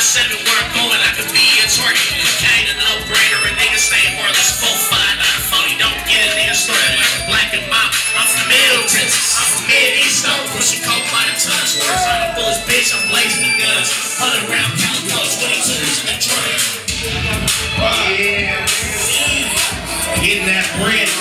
I said, where I'm going, I could be a target. Kinda no-brainer, a nigga stay heartless. Full five, not funny, don't get a nigga started like a black and mop. I'm from Middle Texas, I'm from Mid-East, I'm pushing coke by the tons. Words on the bullets, bitch, I'm blazing the guns. Hundred round calico, 22s in the trunk. Yeah. Getting that bread,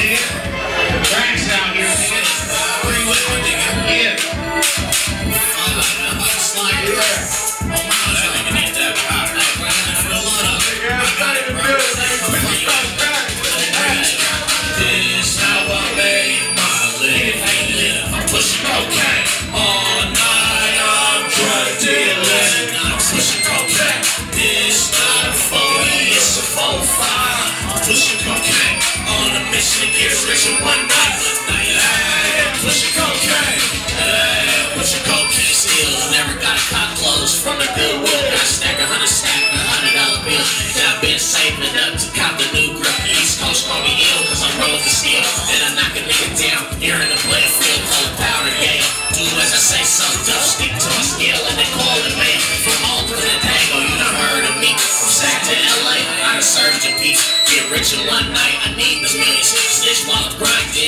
pushing one night. Cocaine. Cocaine. Never got a cop from the hundred hundred dollar I've been saving up to cop the new grip. East Coast call me ill, cause I'm rolling the steel. And I knock a nigga down here in the blood field. Cold powder, yeah. Do as I say, some dumb stick to my skill. And they call it man. From Alton to Tango, you done heard of me. From Sac to LA, I done served your piece. Get rich in one night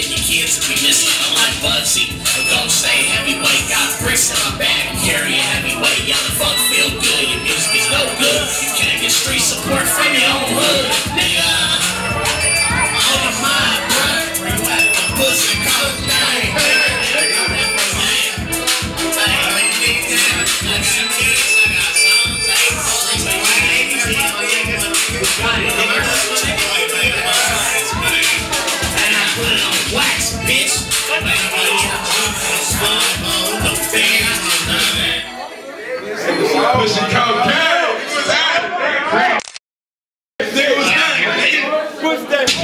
niggas be missing. I'm like Bugsy. Don't stay heavyweight. Got bricks in my bag. I'm carrying heavyweight. Y'all the fuck feel good. Your music is no good. You can't get street support from your own hood. Nigga. You pussy cold gang. And wax, bitch. Pushing cocaine. What's that? What's that shit? Let's go.